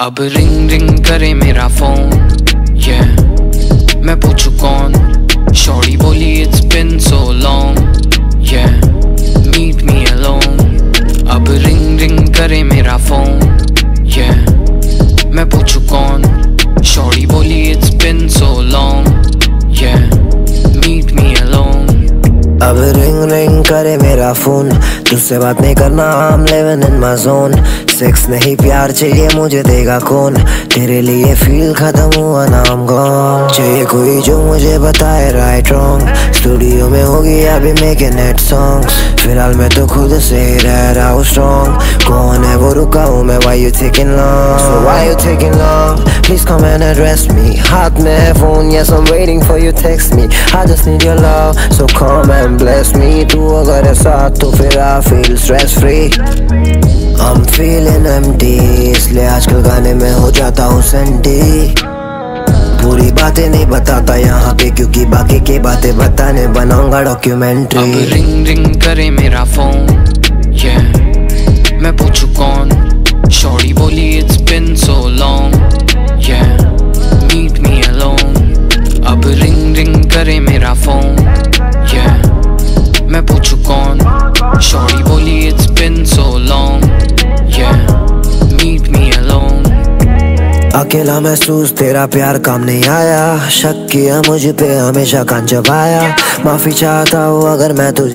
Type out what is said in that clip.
अब ring ring करे मेरा फ़ोन ये yeah. मैं पूछू कौन? शॉर्टी बोली इट्स बिन सो लॉन्ग ये मीट मी अलोन अब रिंग रिंग करे मेरा फ़ोन करे मेरा फ़ोन। तुझसे बात नहीं करना I'm living in my zone sex नहीं, प्यार चाहिए, मुझे देगा कौन? तेरे लिए फील खत्म हुआ नाम गॉन चाहिए कोई जो मुझे बताए राइट रॉन्ग स्टूडियो में होगी अभी मेके नेट सॉन्ग्स फ़िलहाल मैं तो खुद से रह रहा हूँ स्ट्रॉन्ग रुका हूँ मैं why you taking long so why you taking long please come and address me हाथ में है phone yes I'm waiting for you text me I just need your love so come and bless me तू अगर है साथ तो फिर I feel stress free I'm feeling empty इसलिए आजकल गाने में हो जाता हूँ सेंटी पूरी बातें नहीं बताता यहाँ पे क्योंकि बाकी की बातें बताने बनाऊँगा डॉक्यूमेंट्री रिंग रिंग करे मेरा फ़ोन yeah. मैं पूछू अकेला महसूस, तेरा प्यार काम नहीं आया। शक किया मुझ पे, हमेशा कान जबाया माफ़ी चाहता हूँ अगर मैं तुझे